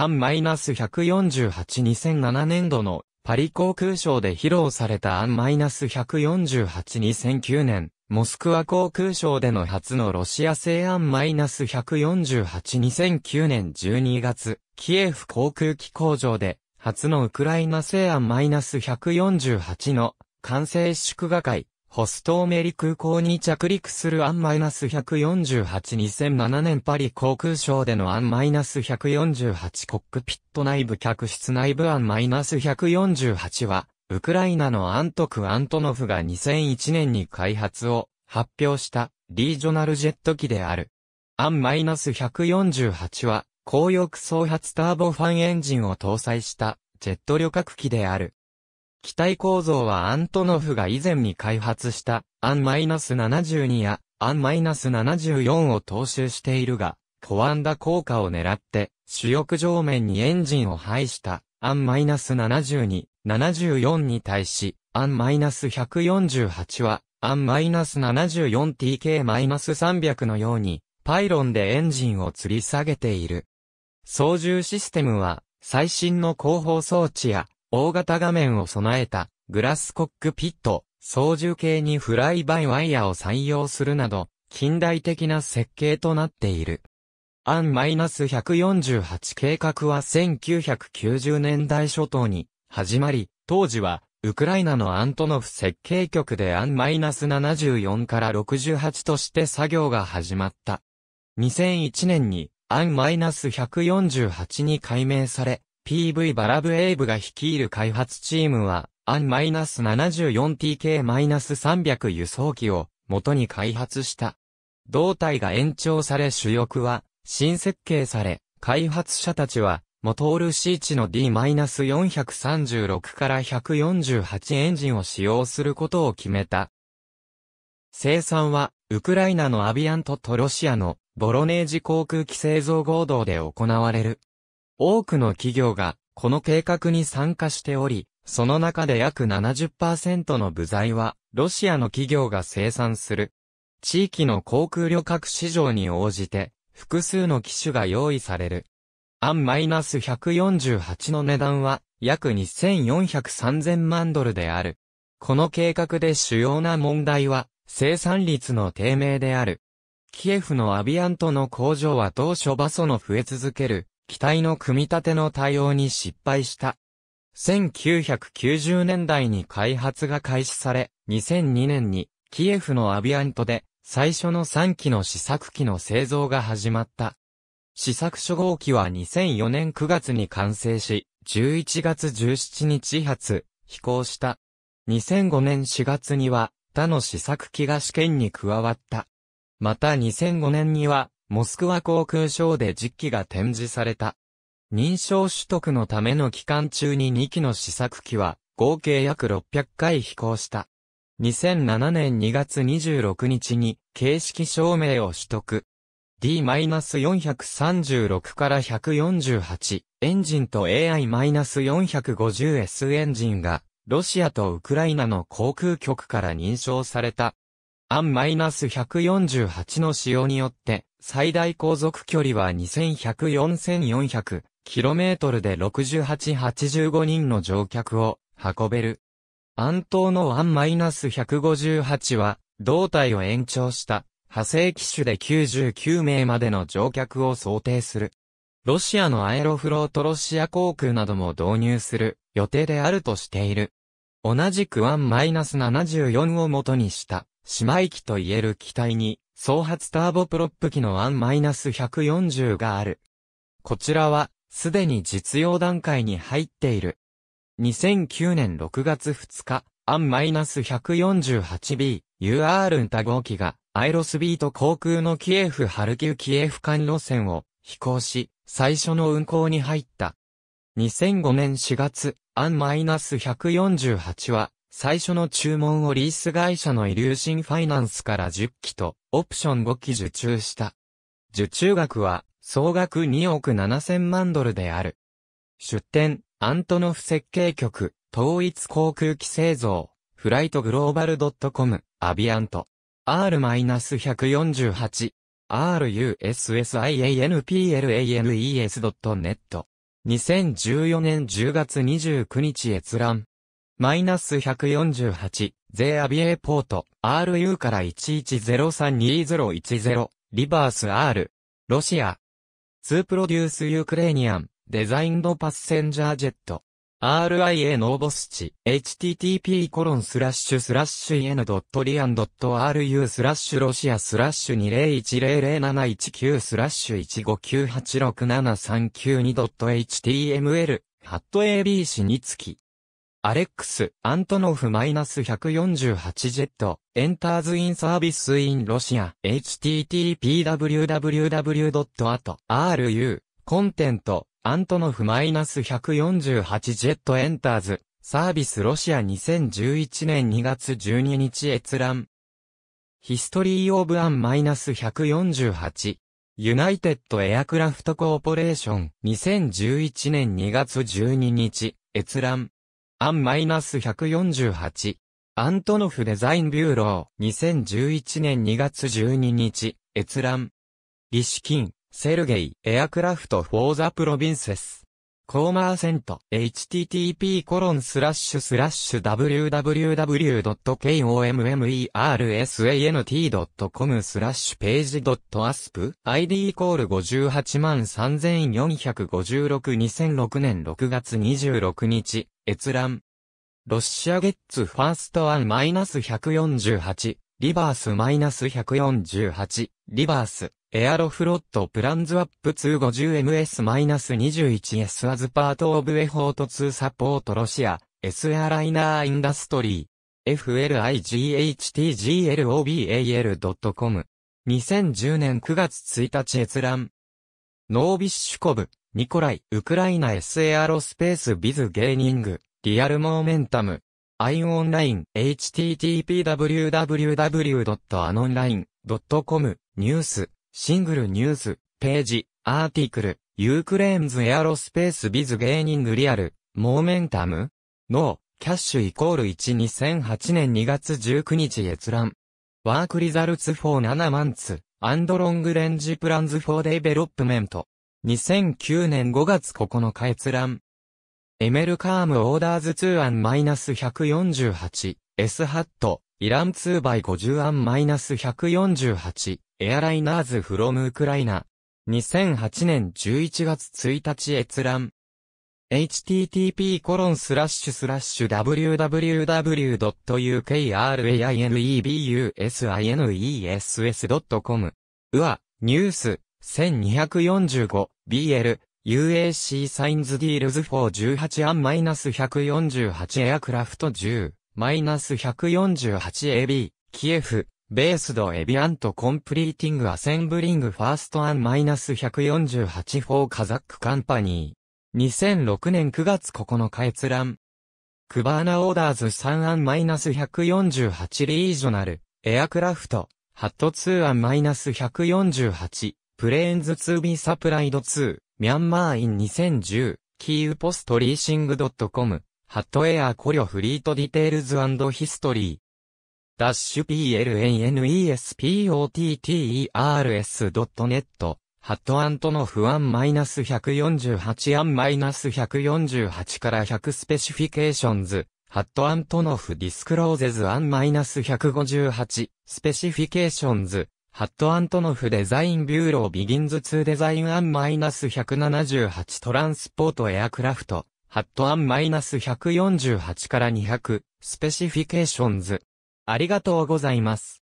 AN-148-2007 年度のパリ航空ショーで披露された AN-148-2009 年、モスクワ航空ショーでの初のロシア製 AN-148-2009 年12月、キエフ航空機工場で、初のウクライナ製 AN-148 の完成祝賀会、ホストーメリ空港に着陸する AN-148-2007 年パリ航空ショーでの AN-148 コックピット内部客室内部 AN-148 は、ウクライナのアントク・アントノフが2001年に開発を発表したリージョナルジェット機である。AN-148 は、高翼総発ターボファンエンジンを搭載したジェット旅客機である。機体構造はアントノフが以前に開発したアンマイナス -72 やアンマイナス -74 を踏襲しているが、コアンダ効果を狙って主翼上面にエンジンを配したアンマイナス -72、74に対し、アンマイナス -148 はアンマイナス -74TK-300 のようにパイロンでエンジンを吊り下げている。操縦システムは最新の広報装置や大型画面を備えたグラスコックピット、操縦系にフライバイワイヤーを採用するなど、近代的な設計となっている。アン -148 計画は1990年代初頭に始まり、当時はウクライナのアントノフ設計局でアン -74 から68として作業が始まった。2001年にアン -148 に改名され、PV バラブエイブが率いる開発チームは、AN-74TK-300 輸送機を元に開発した。胴体が延長され主翼は新設計され、開発者たちは、モトール C 値の D-436 から148エンジンを使用することを決めた。生産は、ウクライナのアビアントとロシアのボロネージ航空機製造合同で行われる。多くの企業がこの計画に参加しており、その中で約70%の部材はロシアの企業が生産する。地域の航空旅客市場に応じて複数の機種が用意される。アン -148 の値段は約2400-3000万ドルである。この計画で主要な問題は生産率の低迷である。キエフのアビアントの工場は当初バソの増え続ける機体の組み立ての対応に失敗した。1990年代に開発が開始され、2002年にキエフのアビアントで最初の3機の試作機の製造が始まった。試作初号機は2004年9月に完成し、11月17日発、飛行した。2005年4月には他の試作機が試験に加わった。また2005年にはモスクワ航空ショーで実機が展示された。認証取得のための期間中に2機の試作機は合計約600回飛行した。2007年2月26日に形式証明を取得。D-436 から148エンジンと AI-450S エンジンがロシアとウクライナの航空局から認証された。アンマイナス -148 の使用によって最大航続距離は 2100-4400km で68-85人の乗客を運べる。安東の1-158は、胴体を延長した派生機種で99名までの乗客を想定する。ロシアのアエロフロートロシア航空なども導入する予定であるとしている。同じく1-74を元にした姉妹機と言える機体に総発ターボプロップ機の1-140がある。こちらは、すでに実用段階に入っている。2009年6月2日、AN-148B、UR ンタ号機が、アイロスビート航空のキエフ・ハルキウキエフ間路線を飛行し、最初の運行に入った。2005年4月、AN-148 は、最初の注文をリース会社のイリューシンファイナンスから10機とオプション5機受注した。受注額は総額2億7000万ドルである。出展、アントノフ設計局、統一航空機製造、フライトグローバル .com、アビアント、R-148、RUSSIANPLANES.net 2014年10月29日閲覧。マイナス148、ゼアビエポート、RU から11032010、リバース R、ロシア。2プロデュースユークレーニアン、デザインドパッセンジャージェット。RIA ノーボスチ、http コロンスラッシュスラッシュ en.lian.ru スラッシュロシアスラッシュ20100719スラッシュ 159867392.html ハット ABC につき。アレックス、アントノフ -148 ジェット、エンターズインサービスインロシア、http www.at.ru、コンテント、アントノフ -148 ジェットエンターズ、サービスロシア2011年2月12日閲覧。History of An -148。United Aircraft Corporation 2011年2月12日閲覧。 An -148。Antonov Design Bureau 2011年2月12日閲覧。リシキンセルゲイ、 Aircraft for the Provinces。Kommersant、http コロンスラッシュスラッシュ www.kommersant.com スラッシュページ .asp ID イコール5833456 2006年6月26日、閲覧。ロシアゲッツファーストアンマイナス148、リバースマイナス148、リバース。エアロフロットプランズアップ 250ms-21s as part of effort to support Russia, S エアライナーインダストリー、flighttglobal.com。2010年9月1日閲覧。ノービッシュコブ、ニコライ、ウクライナ S エアロスペースビズゲーニング、リアルモーメンタム。アイオンライン、http www.anonline.com、ニュース。シングルニュース、ページ、アーティクル、ユークレーンズエアロスペースビズゲーニングリアル、モーメンタムノー、キャッシュイコール1 2008年2月19日閲覧。ワークリザルツフォー7マンツ、アンドロングレンジプランズフォーデベロップメント。2009年5月9日閲覧。エメルカームオーダーズ2アンマイナス148、S ハット、イラン2 by 50アン148、エアライナーズフロムウクライナ。2008年11月1日閲覧。http コロンスラッシュスラッシュ www.ukrainebusines.com うわ、ニュース、1245、BL、UAC サインズディールズ418アン148エアクラフト10、マイナス 148AB、キエフ、ベースドエビアントコンプリーティングアセンブリングファーストアンマイナス148フォーカザックカンパニー。2006年9月9日閲覧。クバーナオーダーズ3アンマイナス148リージョナル、エアクラフト、ハット2アンマイナス148、プレーンズ 2B サプライド2、ミャンマーイン2010、キーウポストリーシング .com、ハットエアコリョフリートディテールズヒストリー。ダッシュ PLANESPOTTERS.net ハットアントノフ1-148アンマイナス148から100スペシフィケーションズ。ハットアントノフディスクローゼズアンマイナス158スペシフィケーションズ。ハットアントノフデザインビューロービギンズ2デザインアンマイナス178トランスポートエアクラフト。ハットアン148から200スペシフィケーションズ。ありがとうございます。